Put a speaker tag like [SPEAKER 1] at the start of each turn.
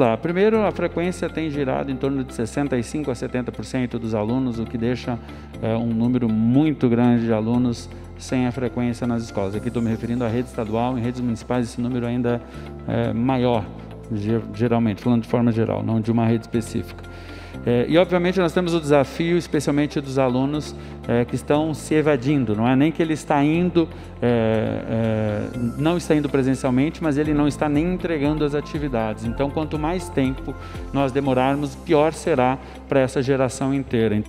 [SPEAKER 1] Tá, primeiro, a frequência tem girado em torno de 65% a 70% dos alunos, o que deixa é, um número muito grande de alunos sem a frequência nas escolas. Aqui estou me referindo à rede estadual, em redes municipais esse número ainda é maior, geralmente, falando de forma geral, não de uma rede específica. É, e obviamente nós temos o desafio, especialmente dos alunos é, que estão se evadindo, não é nem que ele está indo, é, é, não está indo presencialmente, mas ele não está nem entregando as atividades. Então, quanto mais tempo nós demorarmos, pior será para essa geração inteira.